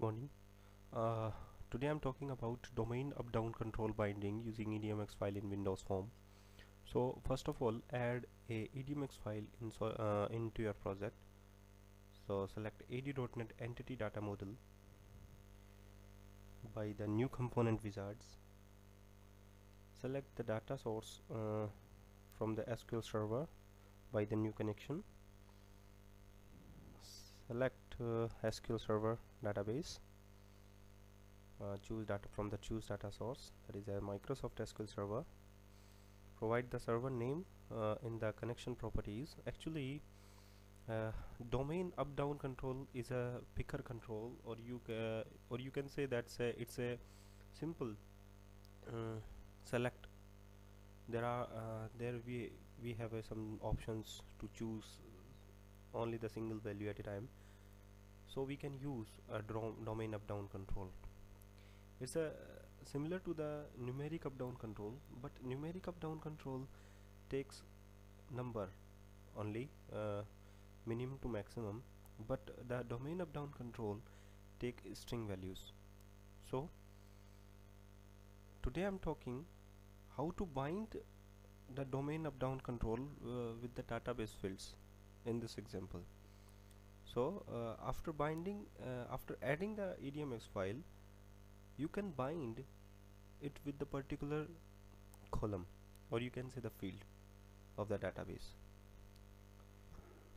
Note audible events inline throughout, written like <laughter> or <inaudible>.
morning. Uh, today I'm talking about domain up down control binding using EDMX file in Windows form. So first of all add a EDMX file in so, uh, into your project. So select ADO.NET entity data model by the new component wizards. Select the data source uh, from the SQL server by the new connection. Select uh, SQL Server database uh, choose data from the choose data source that is a Microsoft SQL Server. Provide the server name uh, in the connection properties. Actually uh, domain up down control is a picker control or you or you can say that's a it's a simple uh, select. There are uh, there we we have some options to choose only the single value at a time so we can use a domain up down control. It's a similar to the numeric up down control but numeric up down control takes number only uh, minimum to maximum but the domain up down control take string values. So today I'm talking how to bind the domain up down control uh, with the database fields in this example so uh, after binding uh, after adding the EDMX file you can bind it with the particular column or you can say the field of the database.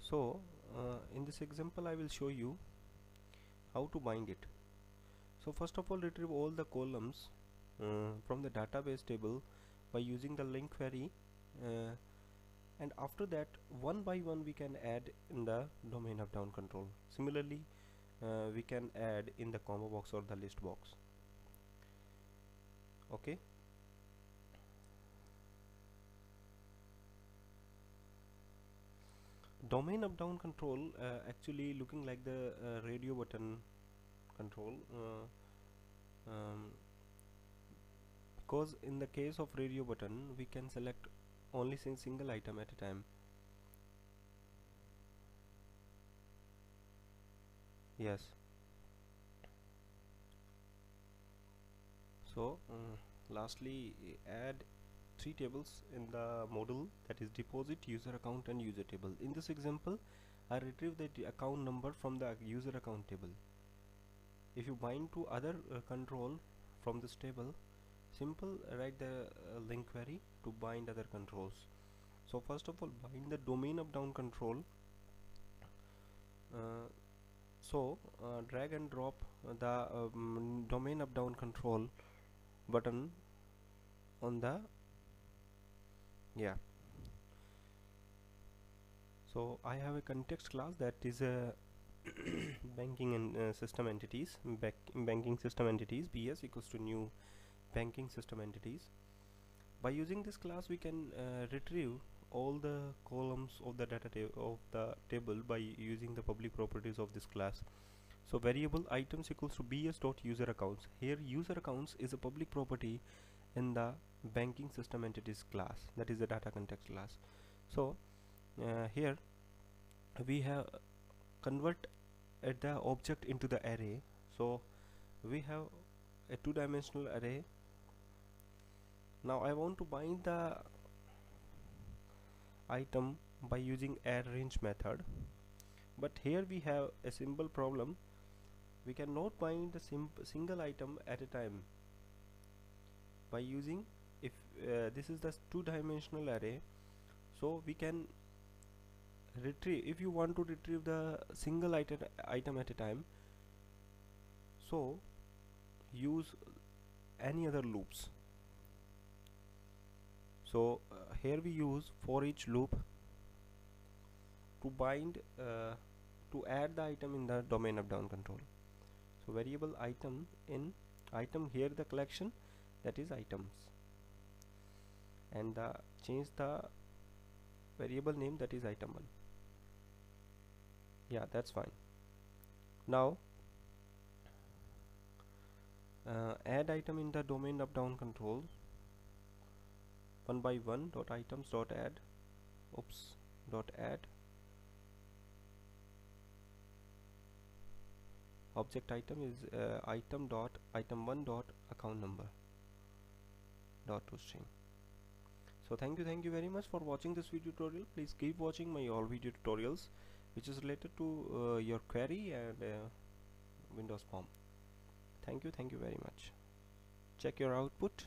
So uh, in this example I will show you how to bind it. So first of all retrieve all the columns uh, from the database table by using the LINQ query uh, and after that one by one we can add in the domain up down control. Similarly uh, we can add in the combo box or the list box. Okay? Domain up down control uh, actually looking like the uh, radio button control uh, um, because in the case of radio button we can select only sing single item at a time. Yes. So um, lastly add three tables in the model that is deposit user account and user table. In this example I retrieve the account number from the user account table. If you bind to other uh, control from this table simple write the uh, LINQ query to bind other controls. So first of all bind the domain up down control. Uh, so uh, drag and drop the um, domain up down control button on the yeah. So I have a context class that is a <coughs> banking and uh, system entities banking system entities bs equals to new banking system entities. By using this class we can uh, retrieve all the columns of the data of the table by using the public properties of this class. So variable items equals to bs dot user accounts. Here user accounts is a public property in the banking system entities class. That is the data context class. So uh, here we have convert at the object into the array. So we have a two-dimensional array. Now I want to bind the item by using add range method. But here we have a simple problem. We cannot bind the single item at a time by using if uh, this is the two-dimensional array. So we can retrieve if you want to retrieve the single item item at a time. So use any other loops. So uh, here we use for each loop to bind uh, to add the item in the domain up down control. So variable item in item here the collection that is items. And the change the variable name that is item 1 yeah that's fine. Now uh, add item in the domain up down control. One by one dot items dot add. Oops dot add. Object item is uh, item dot item one dot account number dot to string. So thank you thank you very much for watching this video tutorial. Please keep watching my all video tutorials which is related to uh, your query and uh, windows form thank you thank you very much. Check your output